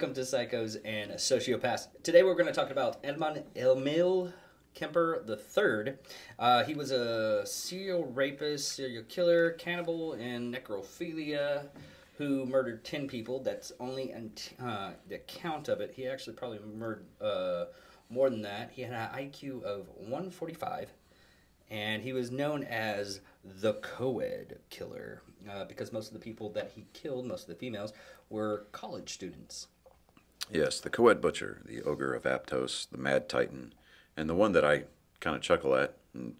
Welcome to Psychos and Sociopaths. Today we're going to talk about Edmund Emil Kemper III. Uh, he was a serial rapist, serial killer, cannibal, and necrophilia who murdered 10 people. That's only uh, the count of it. He actually probably murdered uh, more than that. He had an IQ of 145, and he was known as the co-ed killer uh, because most of the people that he killed, most of the females, were college students. Yes, the co-ed butcher, the ogre of Aptos, the mad titan, and the one that I kind of chuckle at, and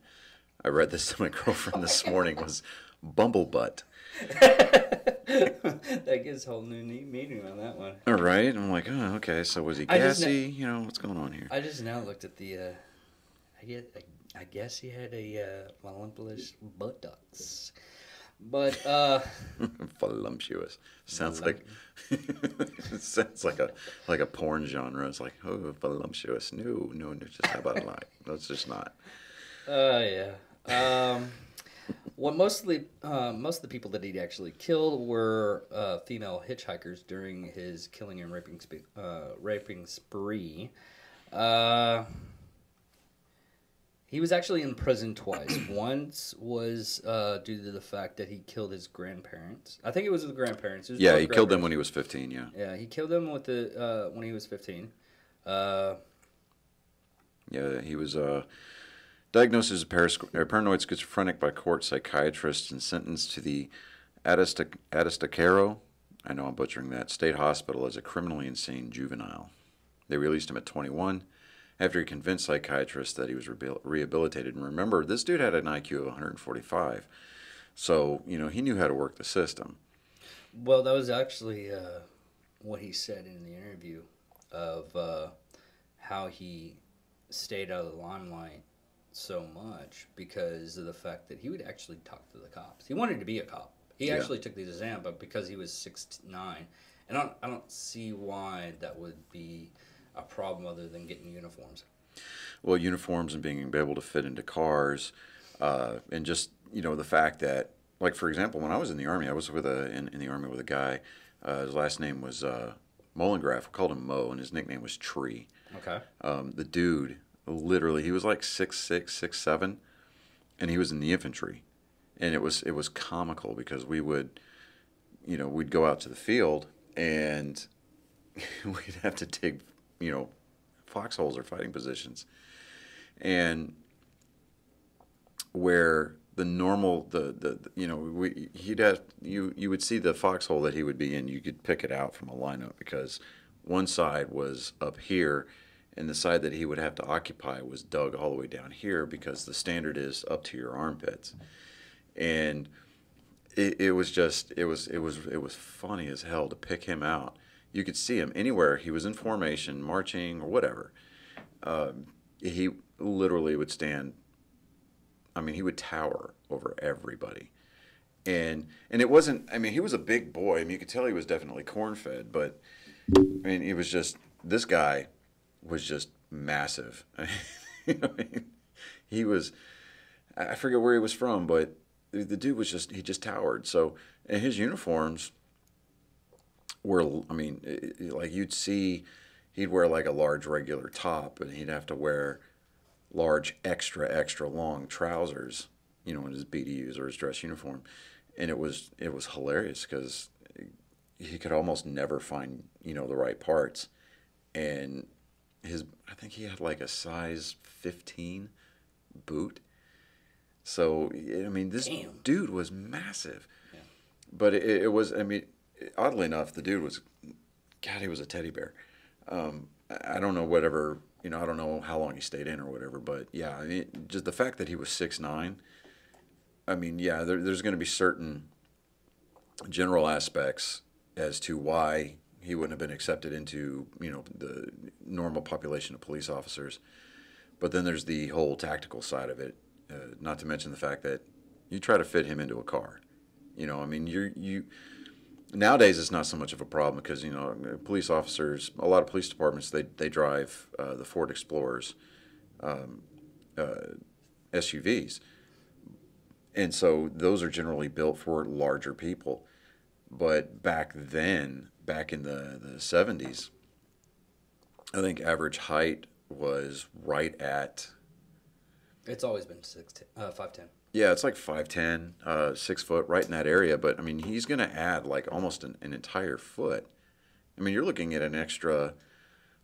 I read this to my girlfriend this morning, was Bumblebutt. that gives a whole new meaning on that one. All right, I'm like, oh, okay. So was he gassy? you know, what's going on here? I just now looked at the. Uh, I get. I, I guess he had a uh, voluptuous buttocks. But uh voluptuous sounds like sounds like a like a porn genre. It's like oh voluptuous. No, no, no. Just how about a lie? That's just not. Uh yeah. Um, well, mostly uh, most of the people that he actually killed were uh, female hitchhikers during his killing and raping uh, raping spree. Uh, he was actually in prison twice. Once was uh, due to the fact that he killed his grandparents. I think it was his grandparents. Was yeah, he killed them when he was 15, yeah. Yeah, he killed them with the uh, when he was 15. Uh, yeah, he was uh, diagnosed as a paras- paranoid schizophrenic by court psychiatrists and sentenced to the Atestacaro, I know I'm butchering that, state hospital as a criminally insane juvenile. They released him at 21 after he convinced psychiatrists that he was rehabilitated. And remember, this dude had an IQ of 145. So, you know, he knew how to work the system. Well, that was actually uh, what he said in the interview of uh, how he stayed out of the limelight so much because of the fact that he would actually talk to the cops. He wanted to be a cop. He yeah. actually took the exam, but because he was six nine, and I don't, I don't see why that would be a problem other than getting uniforms. Well, uniforms and being able to fit into cars, uh, and just you know the fact that, like for example, when I was in the army, I was with a in, in the army with a guy. Uh, his last name was uh. We called him Mo, and his nickname was Tree. Okay. Um, the dude, literally, he was like six six, six seven, and he was in the infantry, and it was it was comical because we would, you know, we'd go out to the field and we'd have to dig you know, foxholes or fighting positions. And where the normal the, the, you know we he'd have you you would see the foxhole that he would be in you could pick it out from a lineup because one side was up here and the side that he would have to occupy was dug all the way down here because the standard is up to your armpits and it, it was just it was it was it was funny as hell to pick him out you could see him anywhere he was in formation, marching or whatever. Uh, he literally would stand. I mean, he would tower over everybody, and and it wasn't. I mean, he was a big boy. I mean, you could tell he was definitely corn fed, but I mean, he was just this guy was just massive. you know, I mean, he was. I forget where he was from, but the dude was just he just towered. So, and his uniforms were I mean, it, like you'd see, he'd wear like a large regular top, and he'd have to wear large extra extra long trousers, you know, in his BDUs or his dress uniform, and it was it was hilarious because he could almost never find you know the right parts, and his I think he had like a size fifteen boot. So I mean, this Damn. dude was massive, yeah. but it, it was I mean oddly enough, the dude was, God, he was a teddy bear. Um, I don't know whatever, you know, I don't know how long he stayed in or whatever, but yeah, I mean, just the fact that he was six nine. I mean, yeah, there, there's going to be certain general aspects as to why he wouldn't have been accepted into, you know, the normal population of police officers. But then there's the whole tactical side of it. Uh, not to mention the fact that you try to fit him into a car. You know, I mean, you're you nowadays it's not so much of a problem because you know police officers a lot of police departments they, they drive uh, the ford explorers um, uh, suvs and so those are generally built for larger people. But back then, back in the, the 70s, I think average height was right at It's always been six, uh, five ten. Yeah, it's like 5'10, uh, six foot, right in that area. But I mean, he's going to add like almost an, an entire foot. I mean, you're looking at an extra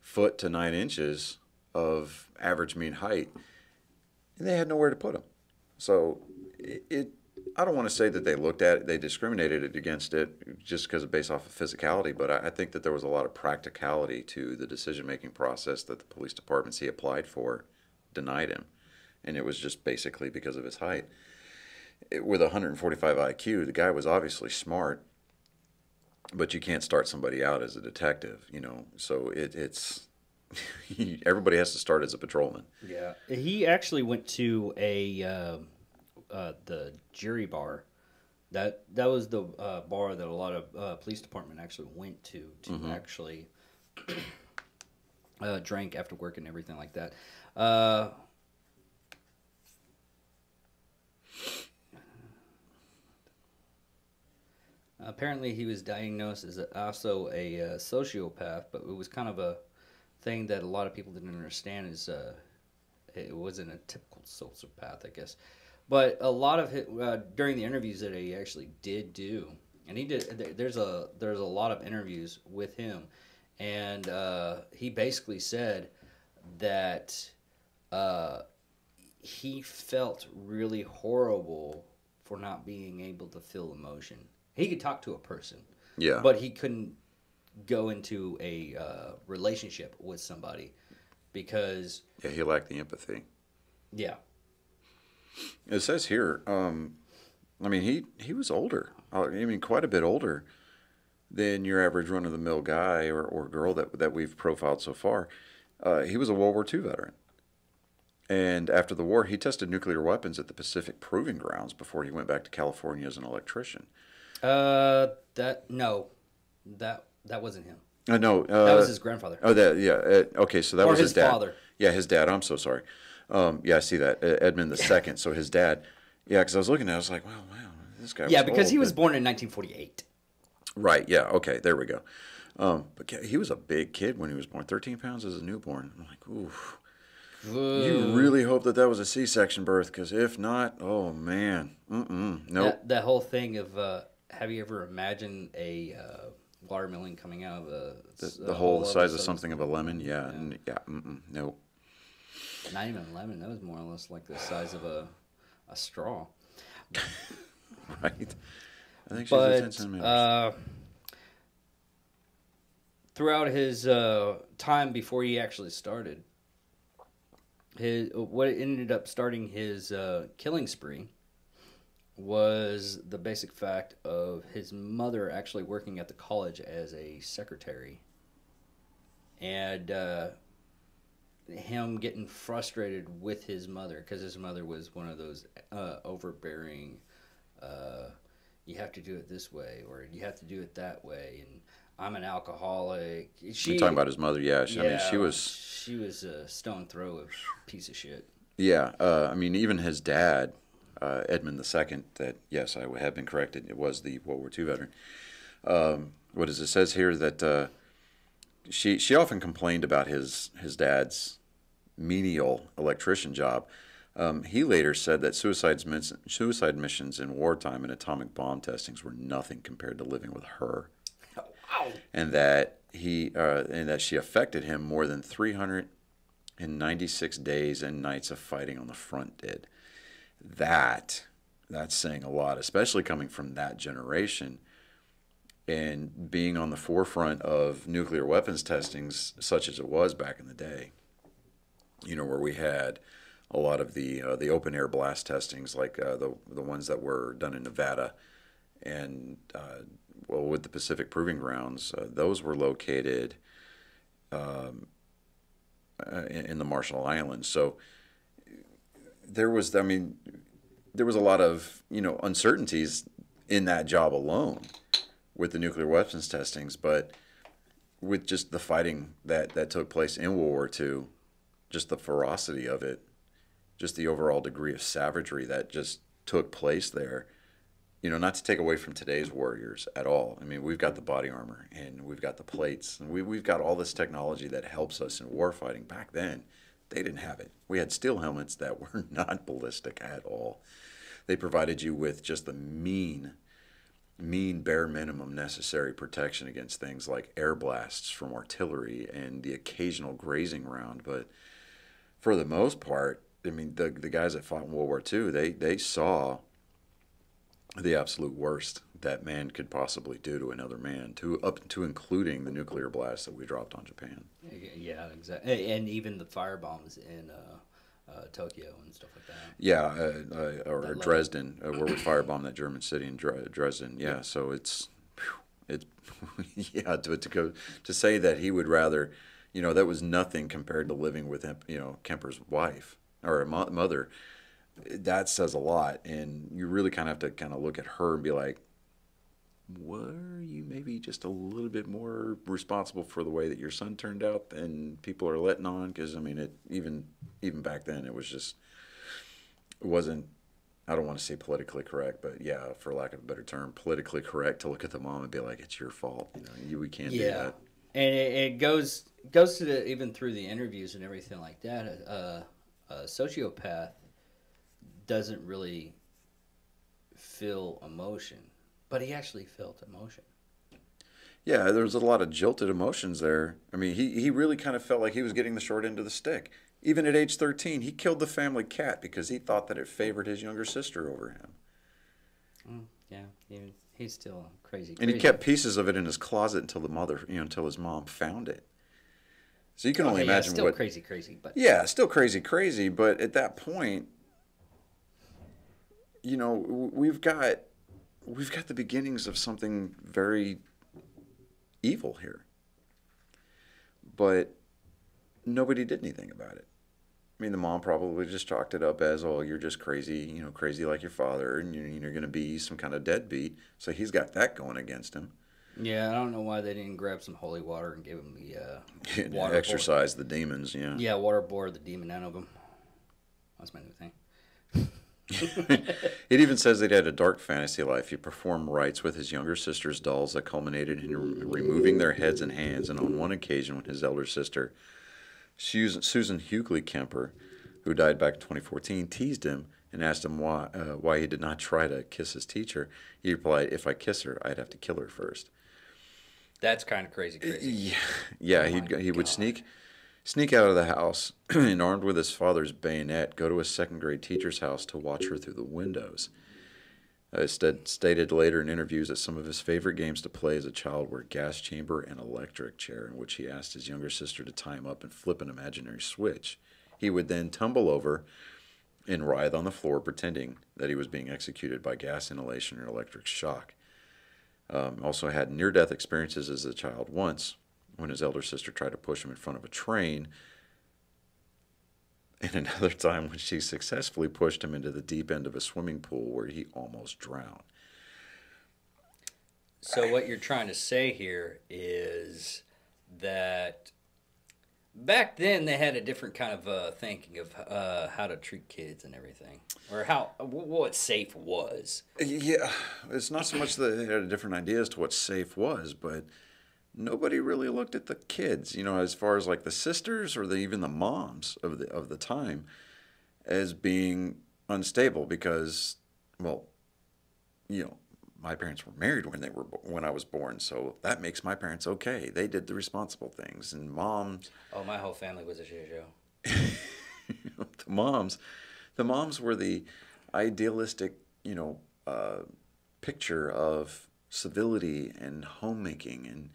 foot to nine inches of average mean height, and they had nowhere to put him. So it, it I don't want to say that they looked at it, they discriminated it against it just because of based off of physicality, but I, I think that there was a lot of practicality to the decision making process that the police departments he applied for denied him, and it was just basically because of his height. It, with 145 IQ, the guy was obviously smart, but you can't start somebody out as a detective, you know. So it, it's everybody has to start as a patrolman. Yeah, he actually went to a uh, uh, the jury bar. That that was the uh, bar that a lot of uh, police department actually went to to actually uh, drank after work and everything like that. Apparently, he was diagnosed as also a uh, sociopath, but it was kind of a thing that a lot of people didn't understand. Is uh, it wasn't a typical sociopath, I guess. But a lot of it uh, during the interviews that he actually did do, and he did. There's a there's a lot of interviews with him, and uh, he basically said that uh, he felt really horrible for not being able to feel emotion. He could talk to a person, Yeah. but he couldn't go into a uh, relationship with somebody because yeah, he lacked the empathy. yeah It says here, um, I mean, he, he was older. Uh, I mean, quite a bit older than your average run of the mill guy or, or girl that, that we've profiled so far. Uh, he was a World War II veteran. And after the war, he tested nuclear weapons at the Pacific Proving Grounds before he went back to California as an electrician. Uh that no that that wasn't him I know. Uh, that was his grandfather Oh, that yeah. Uh, okay, so that Or was his, his dad. father. Yeah, his dad. I'm so sorry. Um, yeah, I see that uh, Edmund the second. So his dad. Yeah, because I was looking at, it, I was like, wow, wow, this guy. yeah was because he old, was but- born in 1948 right. Yeah. Okay. There we go. Um, but he was a big kid when he was born. 13 pounds as a newborn. I'm like, oof. You really hope that that was a C-section birth, because if not, oh man, mm-mm, nope. that, that whole thing of uh have you ever imagined a uh, watermelon coming out of a the, a the hole the size of something of a lemon. Yeah. n- Yeah. Nope. not even a lemon that was more or less like the size of a a straw Right. I think she's a 10 but centimeters. uh, throughout his uh, time before he actually started, his what ended up starting his uh, killing spree was the basic fact of his mother actually working at the college as a secretary, and uh, him getting frustrated with his mother because his mother was one of those uh, overbearing. Uh, you have to do it this way, or you have to do it that way, and I'm an alcoholic. She You're talking about his mother. Yeah. She, I mean, she was. she was a stone throw of piece of shit. Yeah, uh, I mean, even his dad, uh, Edmund II, that, yes, I have been corrected, it was the World War II veteran. Um, what is it says here that uh, she she often complained about his his dad's menial electrician job. Um, he later said that suicides suicide missions in wartime and atomic bomb testings were nothing compared to living with her, Wow. and that he uh, and that she affected him more than 396 days and nights of fighting on the front did. That that's saying a lot, especially coming from that generation and being on the forefront of nuclear weapons testings, such as it was back in the day. You know, where we had a lot of the uh, the open air blast testings, like uh, the the ones that were done in Nevada, and uh, well, with the Pacific Proving Grounds, uh, those were located um, uh, in, in the Marshall Islands. So there was, I mean, there was a lot of you know uncertainties in that job alone with the nuclear weapons testings, but with just the fighting that that took place in World War II, just the ferocity of it, just the overall degree of savagery that just took place there. You know, not to take away from today's warriors at all. I mean, we've got the body armor and we've got the plates and we, we've got all this technology that helps us in war fighting. Back then, they didn't have it. We had steel helmets that were not ballistic at all. They provided you with just the mean, mean bare minimum necessary protection against things like air blasts from artillery and the occasional grazing round. But for the most part, I mean, the the guys that fought in World War II, they they saw the absolute worst that man could possibly do to another man, to up to including the nuclear blast that we dropped on Japan. Yeah, exactly, and even the fire bombs in uh, uh, Tokyo and stuff like that. Yeah, uh, uh or that Dresden, uh, where we firebombed that German city in Dresden. Yeah, so it's it's yeah to to go to say that he would rather, you know, that was nothing compared to living with him, you know Kemper's wife or mother that says a lot. And you really kind of have to kind of look at her and be like, were you maybe just a little bit more responsible for the way that your son turned out than people are letting on? Because I mean, it even even back then it was just it wasn't. I don't want to say politically correct, but yeah, for lack of a better term, politically correct to look at the mom and be like, "It's your fault." You know, you, we can't yeah. do that. And it, it goes goes to the even through the interviews and everything like that. Uh, a sociopath doesn't really feel emotion, but he actually felt emotion. Yeah, there was a lot of jilted emotions there. I mean, he, he really kind of felt like he was getting the short end of the stick. Even at age 13, he killed the family cat because he thought that it favored his younger sister over him. Mm, yeah, he, he's still crazy, crazy. And he kept pieces of it in his closet until the mother, you know, until his mom found it. So you can only imagine yeah, still what crazy, crazy, but yeah, still crazy, crazy. But at that point, you know, we've got we've got the beginnings of something very evil here. But nobody did anything about it. I mean, the mom probably just chalked it up as, "Oh, you're just crazy, you know, crazy like your father, and you're, you're going to be some kind of deadbeat." So he's got that going against him. Yeah, I don't know why they didn't grab some holy water and give him the uh, water exorcise the demons. Yeah. Yeah, waterboard the demon out of him. That's my new thing. it even says that he had a dark fantasy life. He performed rites with his younger sister's dolls that culminated in re- removing their heads and hands. And on one occasion, when his elder sister, Susan, Susan Hughey Kemper, who died back in 2014, teased him and asked him why, uh, why he did not try to kiss his teacher, he replied, If I kiss her, I'd have to kill her first. That's kind of crazy, crazy. Yeah, yeah oh he'd, he would sneak sneak out of the house and, armed with his father's bayonet, go to a second grade teacher's house to watch her through the windows. Uh, st- stated later in interviews that some of his favorite games to play as a child were gas chamber and electric chair, in which he asked his younger sister to tie him up and flip an imaginary switch. He would then tumble over and writhe on the floor, pretending that he was being executed by gas inhalation or electric shock. Um, also had near death experiences as a child once, when his elder sister tried to push him in front of a train, and another time when she successfully pushed him into the deep end of a swimming pool where he almost drowned. So, what you're trying to say here is that back then they had a different kind of uh, thinking of uh, how to treat kids and everything, or how what safe was. Yeah, it's not so much that they had a different idea as to what safe was, but nobody really looked at the kids, you know, as far as like the sisters or the, even the moms of the of the time as being unstable because well, you know, my parents were married when they were when I was born, so that makes my parents okay. They did the responsible things, and moms. Oh, my whole family was a show. the moms, the moms were the idealistic, you know, uh, picture of civility and homemaking and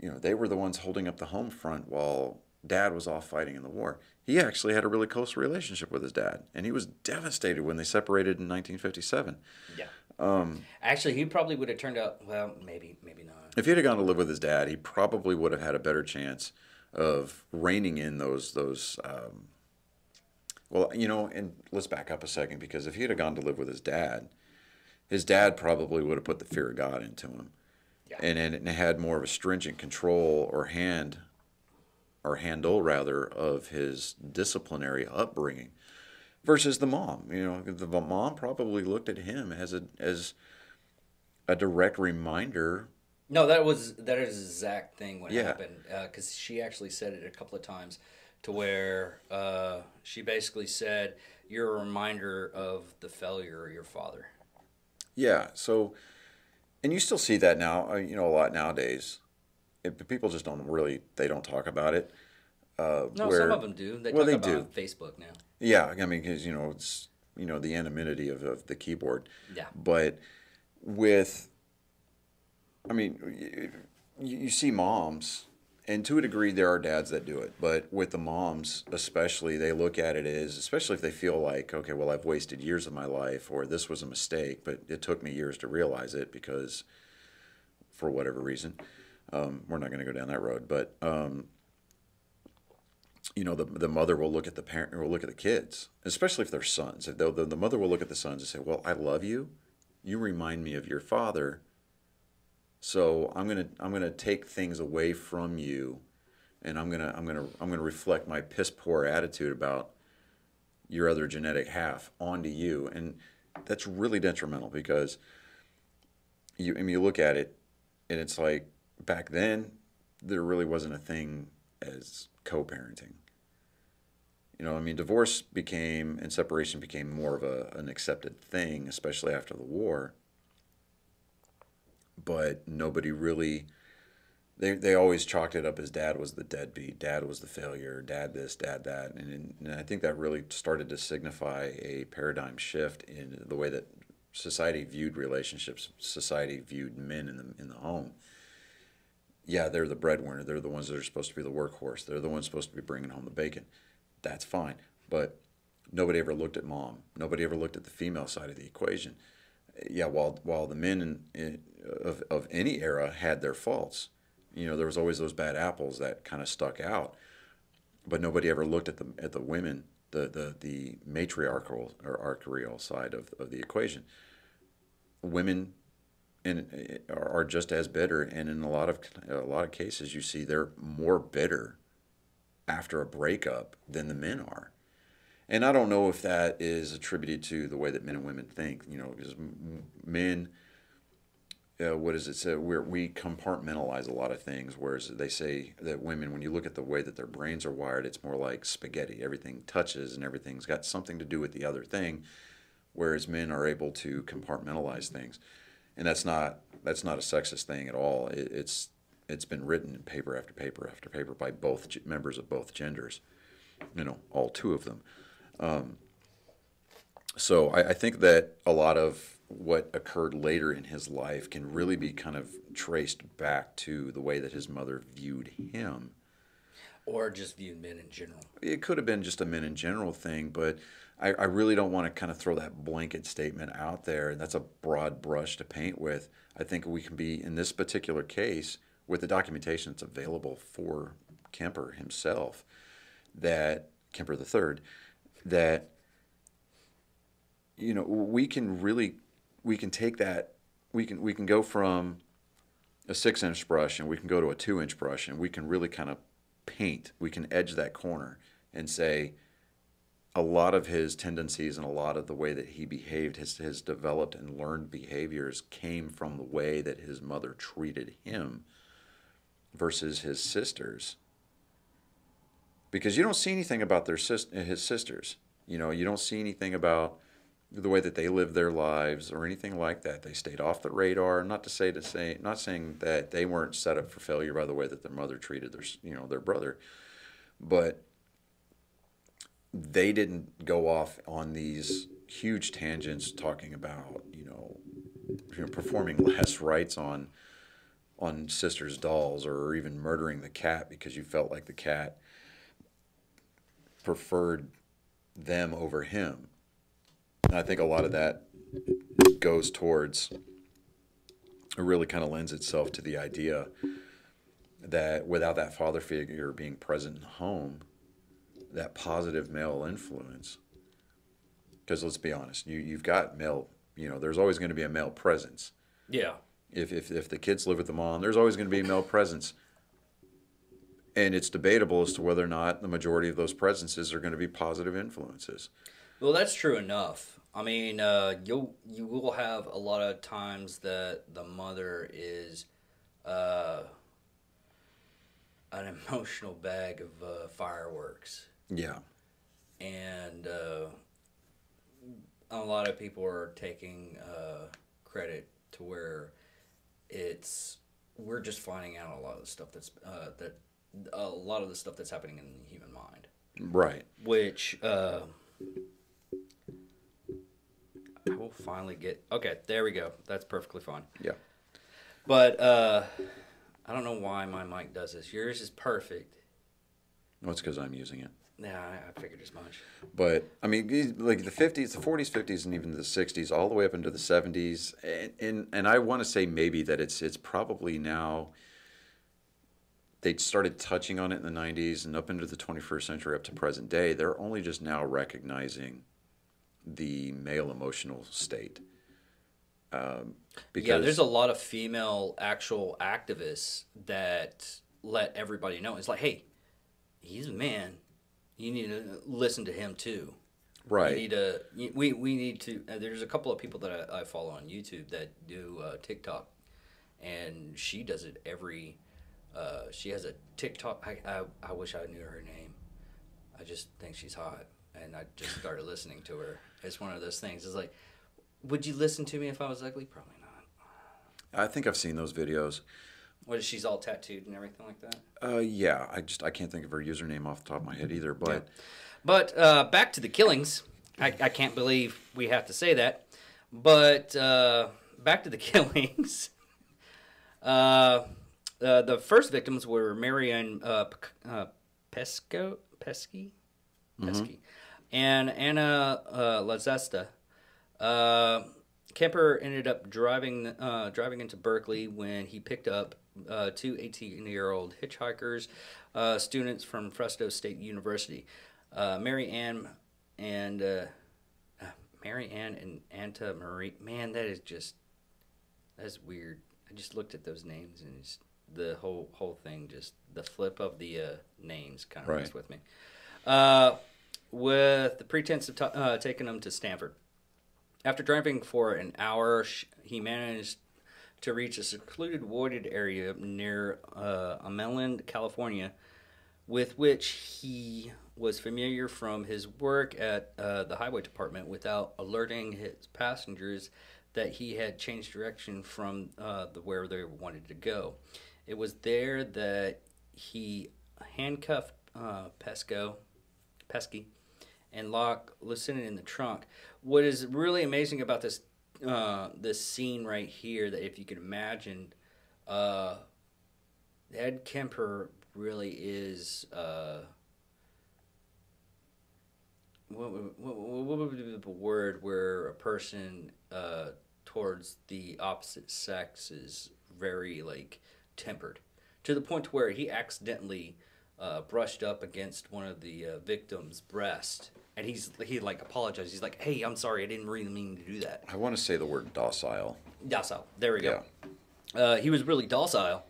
you know, they were the ones holding up the home front while dad was off fighting in the war. He actually had a really close relationship with his dad, and he was devastated when they separated in 1957. Yeah. Um, actually, he probably would have turned out well, maybe, maybe not. If he'd have gone to live with his dad, he probably would have had a better chance of reining in those those. Um, well, you know, and let's back up a second because if he had gone to live with his dad, his dad probably would have put the fear of God into him yeah. and, and it had more of a stringent control or hand or handle rather of his disciplinary upbringing versus the mom. You know, the mom probably looked at him as a as a direct reminder. No, that was that is the exact thing what Yeah. happened because she actually said it a couple of times to where uh, she basically said you're a reminder of the failure of your father. Yeah. So, and you still see that now. uh, You know, a lot nowadays. It, people just don't really they don't talk about it. Uh, No, where- some of them do. They well, talk they about do. Facebook now. Yeah, I mean, because you know it's you know the anonymity of, of the keyboard. Yeah. But with, I mean, you, you see moms, and to a degree there are dads that do it, but with the moms especially, they look at it as, especially if they feel like, okay, well I've wasted years of my life, or this was a mistake, but it took me years to realize it because, for whatever reason, um, we're not going to go down that road, but. Um, you know, the, the mother will look at the parent, will look at the kids, especially if they're sons. If the, the mother will look at the sons and say, "Well, I love you. You remind me of your father. So I'm gonna I'm gonna take things away from you, and I'm gonna I'm gonna I'm gonna reflect my piss poor attitude about your other genetic half onto you, and that's really detrimental because you I mean you look at it, and it's like back then there really wasn't a thing as co-parenting. You know, I mean, divorce became and separation became more of a, an accepted thing, especially after the war. But nobody really, they, they always chalked it up as dad was the deadbeat, dad was the failure, dad this, dad that. And, and I think that really started to signify a paradigm shift in the way that society viewed relationships, society viewed men in the, in the home yeah, they're the breadwinner. They're the ones that are supposed to be the workhorse. They're the ones supposed to be bringing home the bacon. That's fine. But nobody ever looked at mom. Nobody ever looked at the female side of the equation. Yeah, while while the men in, in, of of any era had their faults, you know, there was always those bad apples that kind of stuck out. But nobody ever looked at the at the women, the the the matriarchal or archarial side of of the equation. Women and are are just as bitter and in a lot of a lot of cases you see they're more bitter after a breakup than the men are and i don't know if that is attributed to the way that men and women think you know because men uh, what does it say We're, we compartmentalize a lot of things whereas they say that women when you look at the way that their brains are wired it's more like spaghetti everything touches and everything's got something to do with the other thing whereas men are able to compartmentalize things and that's not that's not a sexist thing at all. It, it's it's been written in paper after paper after paper by both members of both genders, you know, all two of them. Um, so I, I think that a lot of what occurred later in his life can really be kind of traced back to the way that his mother viewed him Or just viewed men in general. it could have been just a men in general thing, but I, I really don't want to kind of throw that blanket statement out there. And that's a broad brush to paint with. I think we can be, in this particular case, with the documentation that's available for Kemper himself, that Kemper the Third, that you know we can really we can take that we can we can go from a six inch brush and we can go to a two inch brush and we can really kind of paint we can edge that corner and say a lot of his tendencies and a lot of the way that he behaved his, his developed and learned behaviors came from the way that his mother treated him versus his sisters because you don't see anything about their sis- his sisters you know you don't see anything about the way that they lived their lives or anything like that. They stayed off the radar. Not to say to say, not saying that they weren't set up for failure by the way that their mother treated their, you know, their brother, but they didn't go off on these huge tangents talking about, you know, you know performing last rites on on sisters' dolls or even murdering the cat because you felt like the cat preferred them over him. And I think a lot of that goes towards, it really kind of lends itself to the idea that without that father figure being present in the home, that positive male influence, because let's be honest, you, you've got male, you know, there's always going to be a male presence. Yeah. If, if, if the kids live with the mom, there's always going to be a male presence. And it's debatable as to whether or not the majority of those presences are going to be positive influences. Well, that's true enough. I mean, uh, you'll you will have a lot of times that the mother is uh, an emotional bag of uh, fireworks, Yeah. and uh, a lot of people are taking uh, credit to where it's we're just finding out a lot of the stuff that's uh, that a lot of the stuff that's happening in the human mind Right. which uh, I will finally get. Okay, there we go. That's perfectly fine. Yeah. But uh, I don't know why my mic does this. Yours is perfect. Well, it's because I'm using it. Yeah, I, figured as much. But I mean, like the fifties, the forties, fifties, and even the sixties, all the way up into the seventies, and, and and I want to say maybe that it's it's probably now. They started touching on it in the nineties and up into the twenty first century, up to present day. They're only just now recognizing the male emotional state. Um, because yeah, there's a lot of female actual activists that let everybody know. It's like, hey, he's a man. You need to listen to him too. right. You need to. We we need to. Uh, there's a couple of people that I, I follow on YouTube that do uh, TikTok, and she does it every. Uh, she has a TikTok. I, I I wish I knew her name. I just think she's hot, and I just started listening to her. It's one of those things. It's like, would you listen to me if I was ugly? Probably not. I think I've seen those videos. What is she's all tattooed and everything like that? Uh, yeah, I just I can't think of her username off the top of my head either. But But uh, back to the killings. I, I can't believe we have to say that. But uh, back to the killings. Uh, uh, the first victims were Marianne uh, uh, Pesco, Pesky, Pesky, and Anna uh, Lazesta. Uh, Kemper ended up driving uh, driving into Berkeley when he picked up uh, two 18 year old hitchhikers, uh, students from Fresno State University. Uh, Mary Ann and uh, uh, Mary Ann and Anta Marie. Man, that is just that's weird. I just looked at those names and it's, the whole whole thing just the flip of the uh, names kind of Right. messed with me. Uh, with the pretense of t- uh, taking them to Stanford. After driving for an hour, sh- he managed to reach a secluded wooded area near uh, Ameland, California, with which he was familiar from his work at uh, the highway department without alerting his passengers that he had changed direction from uh, the where they wanted to go. It was there that he handcuffed uh, Pesco, Pesky, and locked Lieutenant in the trunk. What is really amazing about this uh, this scene right here, that if you can imagine, uh, Ed Kemper really is. Uh, what, what, what would be the word where a person uh, towards the opposite sex is very like tempered to the point where he accidentally uh, brushed up against one of the uh, victim's breast and he's he like apologized he's like hey i'm sorry i didn't really mean to do that I want to say the word docile. docile there we go Yeah. uh, he was really docile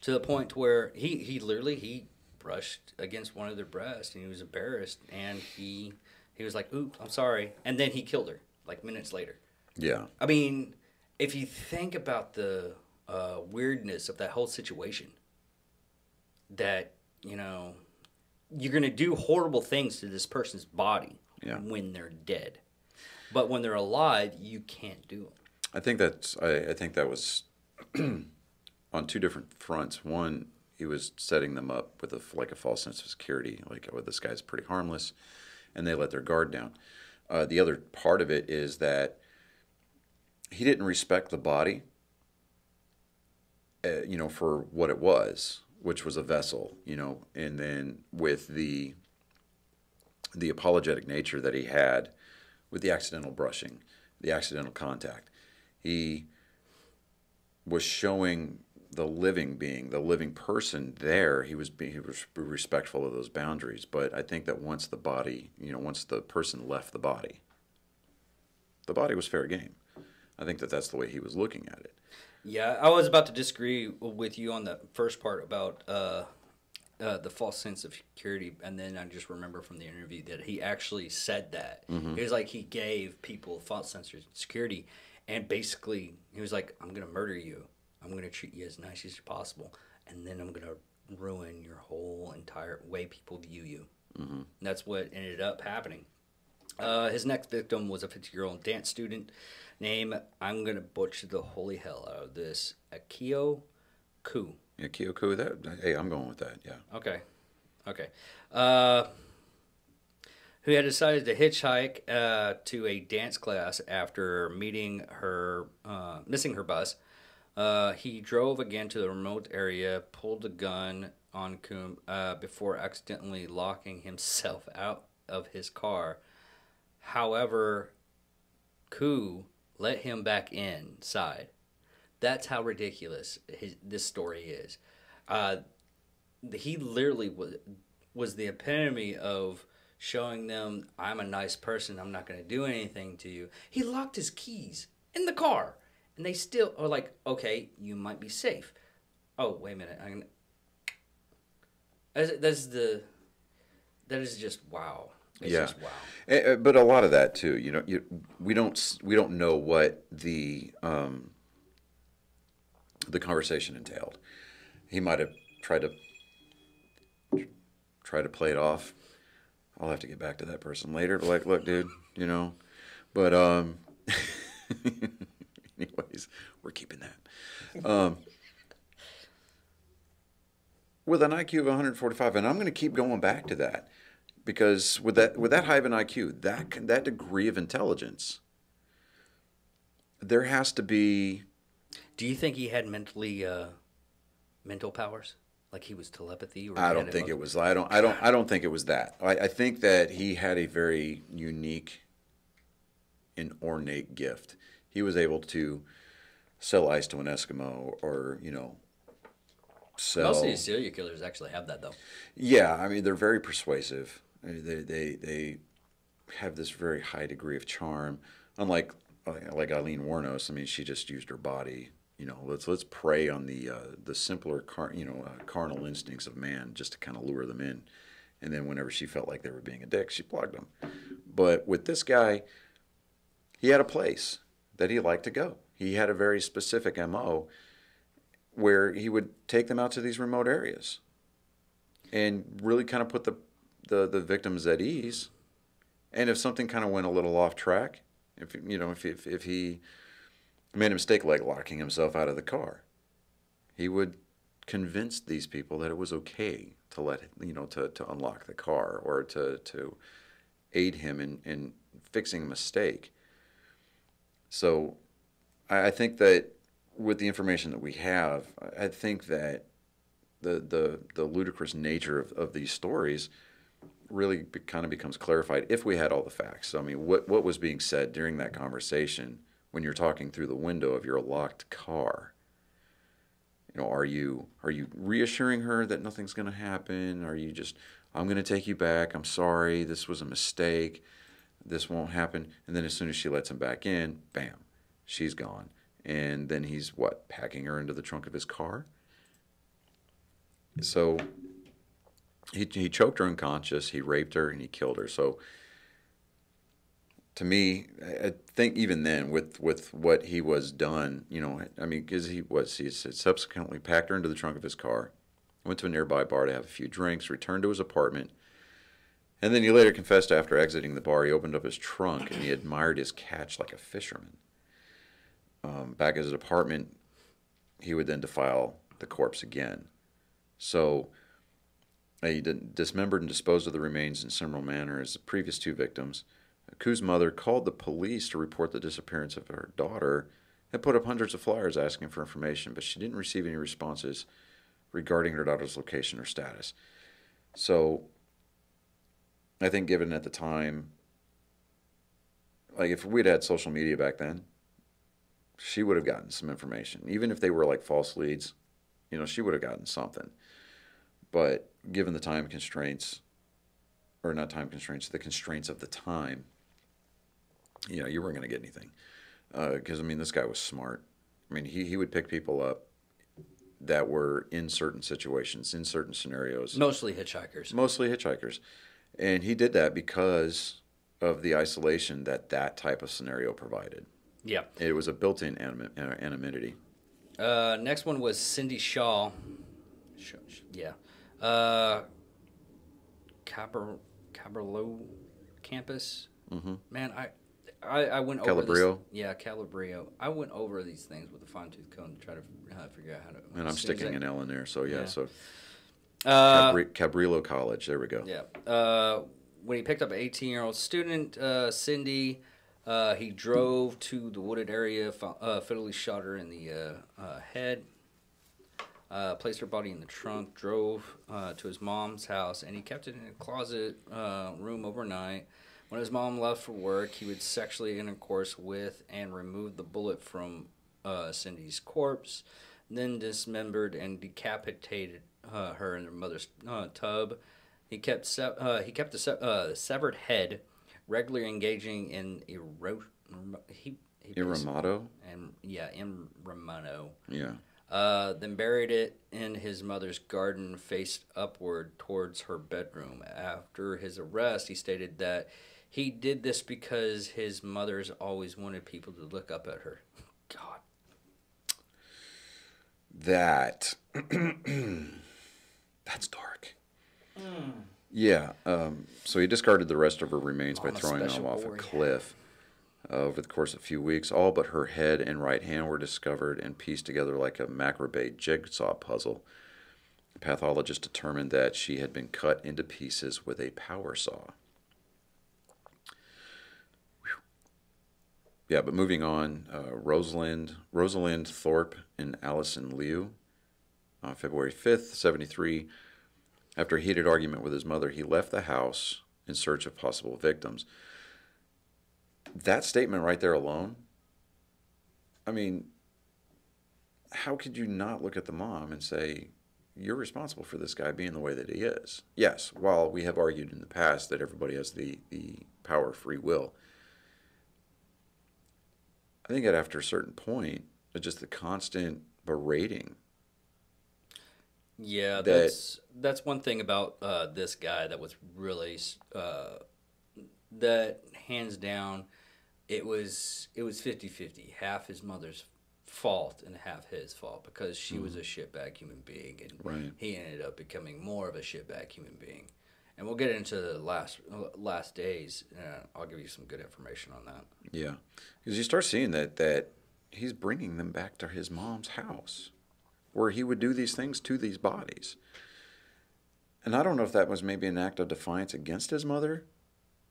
to the point where he he literally he brushed against one of their breasts and he was embarrassed and he he was like ooh i'm sorry and then he killed her like minutes later Yeah. i mean if you think about the uh, weirdness of that whole situation that you know you're gonna do horrible things to this person's body Yeah. when they're dead but when they're alive you can't do them I think that's I, I think that was on two different fronts. One, he was setting them up with a like a false sense of security, like oh this guy's pretty harmless, and they let their guard down. Uh, the other part of it is that he didn't respect the body, uh, you know, for what it was, which was a vessel, you know, and then with the the apologetic nature that he had with the accidental brushing, the accidental contact he was showing the living being, the living person there. He was being he was respectful of those boundaries. But I think that once the body, you know, once the person left the body, the body was fair game. I think that that's the way he was looking at it. Yeah, I was about to disagree with you on the first part about uh, uh, the false sense of security, and then I just remember from the interview that he actually said that. Mm-hmm. It was like he gave people false sense of security, and basically he was like, "I'm gonna murder you. I'm gonna treat you as nice as possible, and then I'm gonna ruin your whole entire way people view you." Mm-hmm. That's what ended up happening. Uh, his next victim was a 50 year old dance student named, I'm going to butcher the holy hell out of this, Akio Koo. Yeah, Kyoku. That hey, I'm going with that. Yeah. Okay. Okay. Uh, who had decided to hitchhike uh, to a dance class after meeting her, uh, missing her bus. Uh, he drove again to the remote area, pulled a gun on Koo uh, before accidentally locking himself out of his car. However, Koo let him back inside. That's how ridiculous his, this story is. Uh, he literally was was the epitome of showing them I'm a nice person. I'm not going to do anything to you. He locked his keys in the car, and they still are like, okay, you might be safe. Oh, wait a minute. I'm that's, that's the that is just wow. It's yeah. just wow. Eh, eh, But a lot of that too, you know, you, we don't we don't know what the um, the conversation entailed. He might have tried to try to play it off. I'll have to get back to that person later. But like, look, dude, you know. But um, anyways, we're keeping that. Um, with an IQ of 145, and I'm going to keep going back to that because with that with that high of an IQ, that can- that degree of intelligence, there has to be. Do you think he had mentally uh, mental powers? Like he was telepathy? Or I don't think it was. I don't. I don't. I don't think it was that. I, I think that he had a very unique and ornate gift. He was able to sell ice to an Eskimo, or you know, sell. Most of these serial killers actually have that, though. Yeah, I mean they're very persuasive. They they they have this very high degree of charm. Unlike like Aileen Wuornos, I mean she just used her body. You know, let's let's prey on the uh, the simpler car, you know uh, carnal instincts of man just to kind of lure them in. And then whenever she felt like they were being a dick, she plugged them. But with this guy, he had a place that he liked to go. He had a very specific mo where he would take them out to these remote areas and really kind of put the, the, the victims at ease. And if something kind of went a little off track, if you know, if, if, if he made a mistake like locking himself out of the car, he would convince these people that it was okay to let you know to, to unlock the car or to, to aid him in, in fixing a mistake. So I, I think that with the information that we have, I think that the the, the ludicrous nature of, of these stories really be, kind of becomes clarified if we had all the facts. So, I mean, what what was being said during that conversation when you're talking through the window of your locked car? You know, are you are you reassuring her that nothing's going to happen? Are you just I'm going to take you back. I'm sorry. This was a mistake. This won't happen. And then as soon as she lets him back in, bam, she's gone. And then he's what packing her into the trunk of his car. So he he choked her unconscious. He raped her and he killed her. So to me, I think even then, with with what he was done, you know, I mean, because he was he said subsequently packed her into the trunk of his car, went to a nearby bar to have a few drinks, returned to his apartment, and then he later confessed after exiting the bar, he opened up his trunk and he admired his catch like a fisherman. Um, back at his apartment, he would then defile the corpse again. So he dismembered and disposed of the remains in similar manner as the previous two victims. Koo's mother called the police to report the disappearance of her daughter and put up hundreds of flyers asking for information, but she didn't receive any responses regarding her daughter's location or status. So I think, given at the time, like if we'd had social media back then, she would have gotten some information. Even if they were like false leads, you know, she would have gotten something. But given the time constraints, or not time constraints, the constraints of the time, you know, you weren't going to get anything. Because, I mean, this guy was smart. I mean, he, he would pick people up that were in certain situations, in certain scenarios, Mostly hitchhikers. mostly hitchhikers. And he did that because of the isolation that that type of scenario provided. Yeah. It was a built in anim- uh, anonymity. Uh, next one was Cindy Schall. Sh- sh- yeah. Uh, Cabr- Cabrillo campus. Mhm. Man, I, I, I went over this- Calabrio? Yeah, Calabrio. I went over these things with a fine tooth comb to try to uh, figure out how to. And I'm as soon as sticking an L in there. So, yeah. Yeah. So, Uh, Cabri- Cabrillo College. There we go. Yeah. Uh, when he picked up an 18 year old student, uh, Cindy, uh, he drove to the wooded area, uh, fatally shot her in the uh, uh, head, uh, placed her body in the trunk, drove uh, to his mom's house, and he kept it in a closet uh, room overnight. When his mom left for work, he would sexually intercourse with and remove the bullet from uh, Cindy's corpse, then dismembered and decapitated uh, her in her mother's uh, tub. He kept se- uh, he kept the se- uh, severed head, regularly engaging in ero- he, he irrumatio. and yeah, in Romano. Yeah. Uh, then buried it in his mother's garden, faced upward towards her bedroom. After his arrest, he stated that he did this because his mother's always wanted people to look up at her. God. That. that's dark. Yeah. Um, so he discarded the rest of her remains by throwing them special off a boy. cliff. Uh, over the course of a few weeks, all but her head and right hand were discovered and pieced together like a macrame jigsaw puzzle. Pathologists determined that she had been cut into pieces with a power saw. Whew. Yeah, but moving on, uh, Rosalind, Rosalind Thorpe and Allison Liu, on February 5th, 73, after a heated argument with his mother, he left the house in search of possible victims. That statement right there alone, I mean, how could you not look at the mom and say, you're responsible for this guy being the way that he is? Yes, while we have argued in the past that everybody has the, the power of free will, I think that after a certain point, it's just the constant berating. Yeah, That- that's that's one thing about uh, this guy that was really uh, that hands down it was it was 50-50 half his mother's fault and half his fault because she was a shitbag human being and Right. he ended up becoming more of a shitbag human being and we'll get into the last last days uh, I'll give you some good information on that Yeah, because you start seeing that that he's bringing them back to his mom's house, where he would do these things to these bodies. And I don't know if that was maybe an act of defiance against his mother,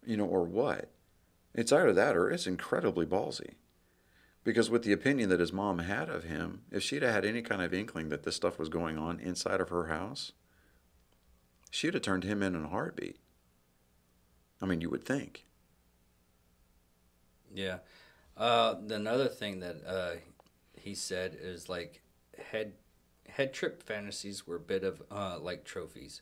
you know, or what. It's either that or it's incredibly ballsy. Because with the opinion that his mom had of him, if she'd have had any kind of inkling that this stuff was going on inside of her house, she'd have turned him in in a heartbeat. I mean, you would think. Yeah. Uh, the another thing that uh, he said is like head head trip fantasies were a bit of uh, like trophies.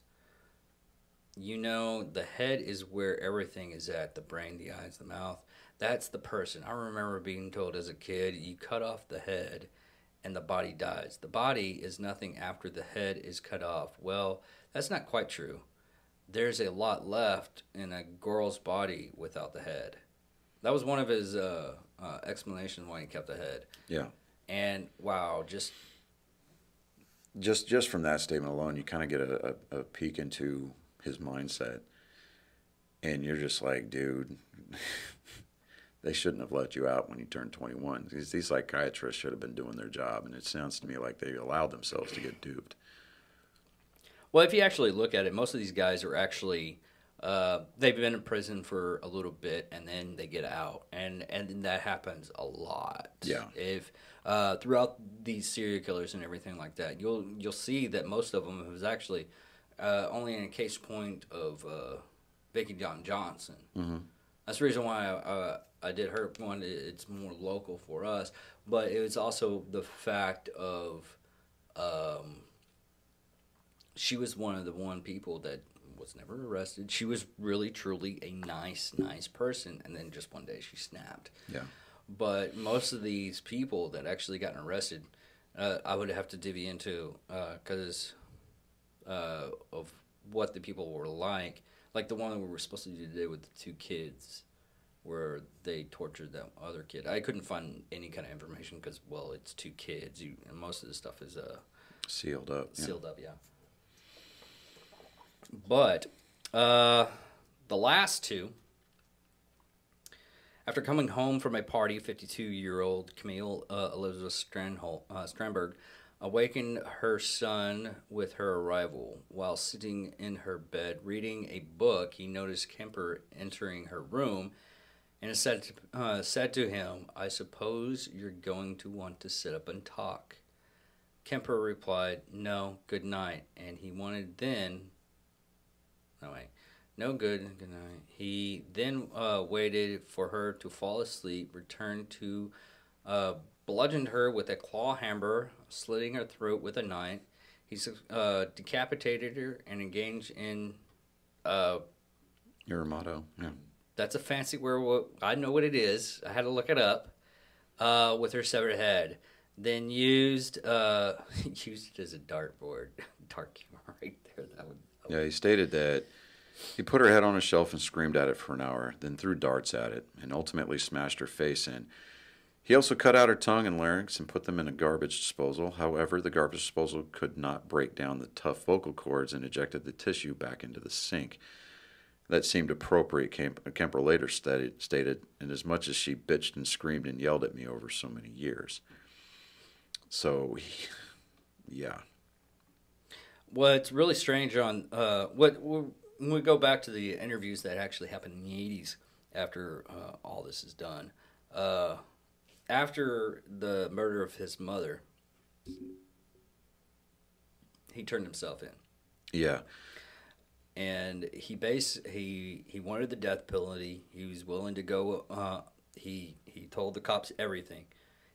You know, the head is where everything is at the brain, the eyes, the mouth. That's the person. I remember being told as a kid, you cut off the head and the body dies. The body is nothing after the head is cut off. Well, that's not quite true. There's a lot left in a girl's body without the head. That was one of his uh, uh, explanations why he kept the head. Yeah. And wow, just just just from that statement alone, you kind of get a, a, a peek into his mindset, and you're just like, dude, they shouldn't have let you out when you turned 21. These, these psychiatrists should have been doing their job, and it sounds to me like they allowed themselves to get duped. well, if you actually look at it, most of these guys are actually uh, they've been in prison for a little bit and then they get out, and and that happens a lot. Yeah. If uh, throughout these serial killers and everything like that, you'll you'll see that most of them was actually uh, only in a case point of uh, Vicky John Johnson. Mm-hmm. That's the reason why I, uh, I did her one. It's more local for us, but it was also the fact of um, she was one of the one people that was never arrested. She was really truly a nice, nice person, and then just one day she snapped. Yeah. But most of these people that actually gotten arrested, Uh, I would have to divvy into because uh, of what the people were like. Like the one we were supposed to do today with the two kids, where they tortured that other kid. I couldn't find any kind of information because, well, it's two kids. You and most of the stuff is uh, Sealed up. yeah. sealed up, yeah. But uh, the last two, after coming home from a party, 52 year old Camille uh, Elizabeth Strandhol, uh, Strandberg awakened her son with her arrival. While sitting in her bed reading a book, he noticed Kemper entering her room and said to, uh, said to him, I suppose you're going to want to sit up and talk. Kemper replied, No, good night. And he wanted then. No, wait. No good, good night. He then uh, waited for her to fall asleep, returned to, uh, bludgeoned her with a claw hammer, slitting her throat with a knife. He uh, decapitated her and engaged in. Uh, Your motto. Yeah. that's a fancy word. I know what it is. I had to look it up. Uh, with her severed head, then used uh, used it as a dartboard. Dark humor right there. That would. Yeah, he stated that he put her head on a shelf and screamed at it for an hour, then threw darts at it, and ultimately smashed her face in. He also cut out her tongue and larynx and put them in a garbage disposal. However, the garbage disposal could not break down the tough vocal cords and ejected the tissue back into the sink. That seemed appropriate, Kemp- Kemper later stated, stated, and as much as she bitched and screamed and yelled at me over so many years. So, yeah. What's really strange on uh, what when we go back to the interviews that actually happened in the '80s after uh, all this is done, uh, after the murder of his mother, he turned himself in. Yeah. and he base he he wanted the death penalty. He was willing to go. Uh, he he told the cops everything.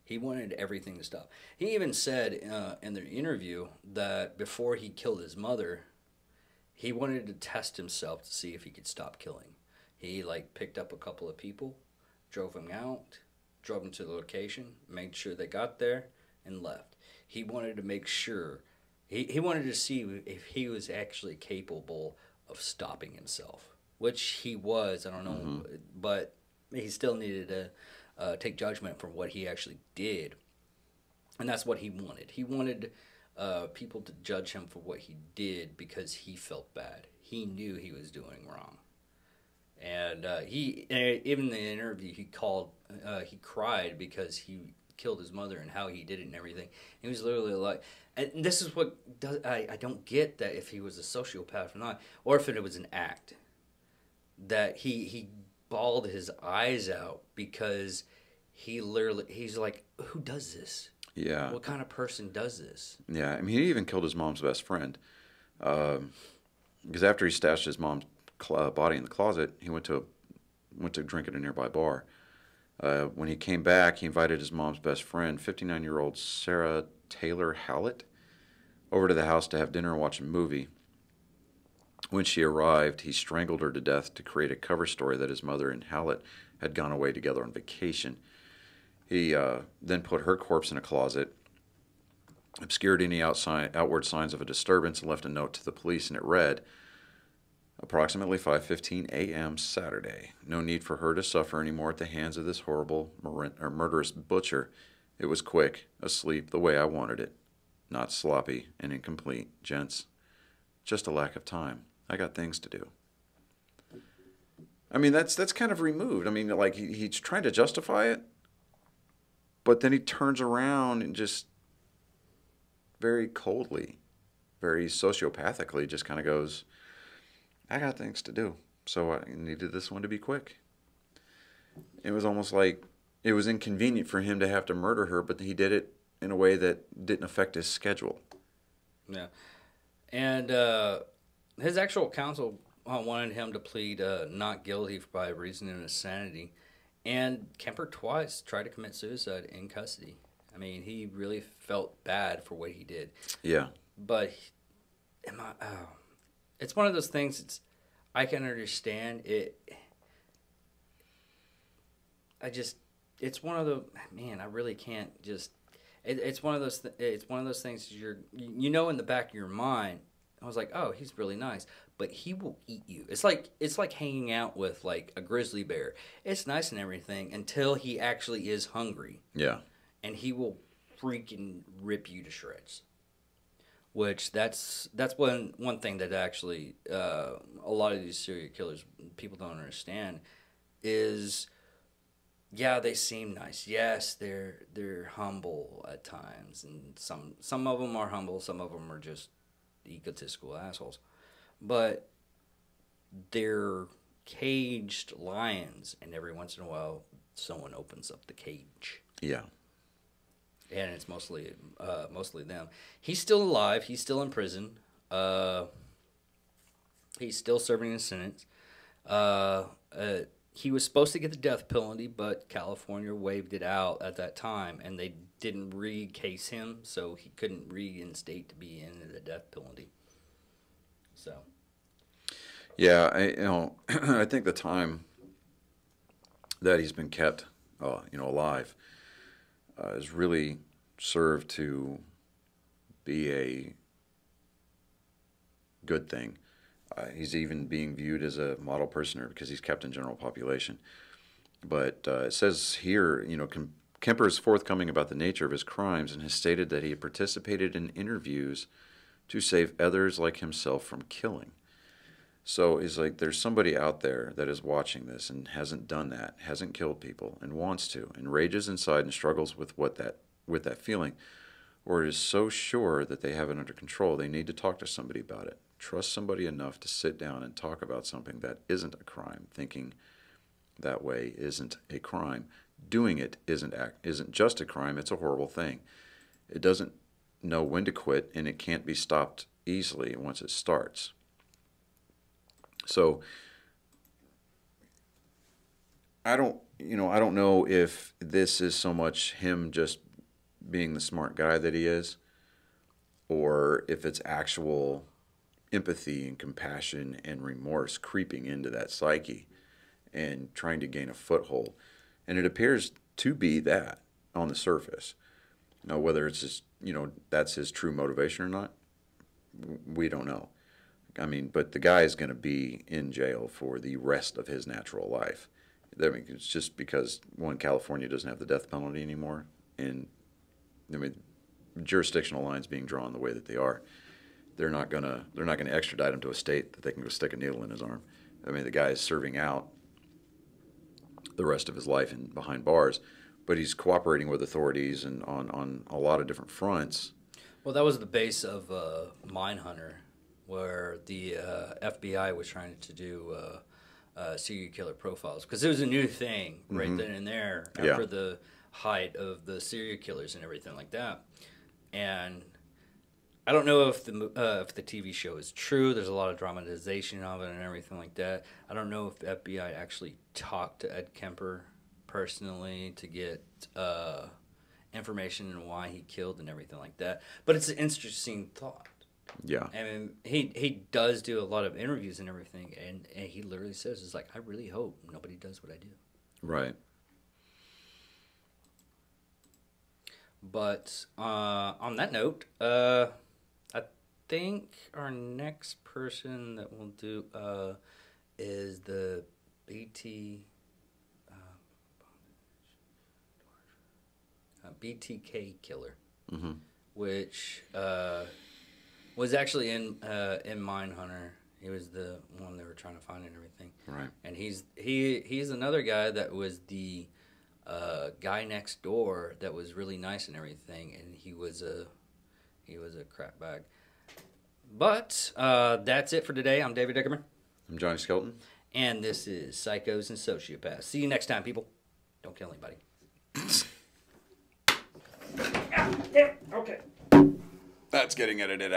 He wanted everything to stop. He even said uh, in the interview that before he killed his mother, he wanted to test himself to see if he could stop killing. He like picked up a couple of people, drove them out, drove them to the location, made sure they got there, and left. He wanted to make sure. He, he wanted to see if he was actually capable of stopping himself, which he was. I don't know, but he still needed to uh, take judgment from what he actually did, and that's what he wanted. He wanted uh, people to judge him for what he did because he felt bad. He knew he was doing wrong, and uh, he uh, even in the interview he called. Uh, he cried because he killed his mother and how he did it and everything. He was literally like, and this is what does, I, I don't get that if he was a sociopath or not, or if it was an act. That he he bawled his eyes out because he literally he's like, who does this? Yeah. What kind of person does this? Yeah, I mean, he even killed his mom's best friend. Um, because after he stashed his mom's cl- body in the closet, he went to a, went to drink at a nearby bar. Uh, when he came back, he invited his mom's best friend, 59 year old Sarah Taylor Hallett, over to the house to have dinner and watch a movie. When she arrived, he strangled her to death to create a cover story that his mother and Hallett had gone away together on vacation. He uh, then put her corpse in a closet, obscured any outside, outward signs of a disturbance, and left a note to the police, and it read, approximately 5:15 a.m. Saturday. No need for her to suffer anymore at the hands of this horrible mur- or murderous butcher. It was quick, asleep the way I wanted it, not sloppy and incomplete, gents. Just a lack of time. I got things to do. I mean, that's that's kind of removed. I mean, like he, he's trying to justify it, but then he turns around and just very coldly, very sociopathically, just kind of goes, "I got things to do, so I needed this one to be quick." It was almost like it was inconvenient for him to have to murder her, but he did it in a way that didn't affect his schedule. Yeah, and uh, his actual counsel uh, wanted him to plead uh, not guilty by reason of insanity, and Kemper twice tried to commit suicide in custody. I mean, he really felt bad for what he did, Yeah, but am I? Oh, it's one of those things. It's I can understand it. I just, it's one of the man. I really can't just. it, it's one of those. Th- it's one of those things. You're you you know in the back of your mind. I was like, oh, he's really nice, but he will eat you. It's like it's like hanging out with like a grizzly bear. It's nice and everything until he actually is hungry, Yeah. and he will freaking rip you to shreds. Which that's that's one one thing that actually uh, a lot of these serial killers people don't understand is yeah they seem nice yes they're they're humble at times and some some of them are humble some of them are just egotistical assholes but they're caged lions and every once in a while someone opens up the cage Yeah. And it's mostly uh, mostly them. He's still alive. He's still in prison. Uh, he's still serving his sentence. Uh, uh, he was supposed to get the death penalty, but California waived it out at that time, and they didn't re-case him, so he couldn't reinstate to be in the death penalty. So Yeah, I, you know, I think the time that he's been kept, uh, you know, alive, uh, has really served to be a good thing. Uh, he's even being viewed as a model prisoner because he's kept in general population. But uh, it says here, you know, Kemper is forthcoming about the nature of his crimes and has stated that he participated in interviews to save others like himself from killing. So he's like, there's somebody out there that is watching this and hasn't done that, hasn't killed people, and wants to, and rages inside and struggles with what that with that feeling, or is so sure that they have it under control, they need to talk to somebody about it. Trust somebody enough to sit down and talk about something that isn't a crime, thinking that way isn't a crime. Doing it isn't act, isn't just a crime, it's a horrible thing. It doesn't know when to quit and it can't be stopped easily once it starts. So I don't, you know, I don't know if this is so much him just being the smart guy that he is, or if it's actual empathy and compassion and remorse creeping into that psyche and trying to gain a foothold. And it appears to be that on the surface. Now, whether it's just, you know, that's his true motivation or not, we don't know. I mean, but the guy is going to be in jail for the rest of his natural life. I mean, it's just because one California doesn't have the death penalty anymore, and I mean, jurisdictional lines being drawn the way that they are, they're not gonna they're not gonna extradite him to a state that they can go stick a needle in his arm. I mean, the guy is serving out the rest of his life in behind bars, but he's cooperating with authorities and on on a lot of different fronts. Well, that was the base of uh, Mindhunter, where the uh, FBI was trying to do uh, uh, serial killer profiles because it was a new thing right then and there Yeah. after the height of the serial killers and everything like that. And I don't know if the uh, if the TV show is true. There's a lot of dramatization of it and everything like that. I don't know if FBI actually talked to Ed Kemper personally to get uh, information and why he killed and everything like that. But it's an interesting thought. Yeah, I mean, he he does do a lot of interviews and everything, and, and he literally says, "It's like I really hope nobody does what I do." right. But uh, on that note, uh, I think our next person that we'll do uh, is the BT uh, BTK killer, hmm which uh, was actually in uh, in Mindhunter. He was the one they were trying to find and everything. Right. and he's he he's another guy that was the uh, guy next door that was really nice and everything, and he was a he was a crap bag. But uh, that's it for today. I'm David Dickerman, I'm Johnny Skelton. and this is Psychos and Sociopaths. See you next time, people. Don't kill anybody. Okay. That's getting edited out.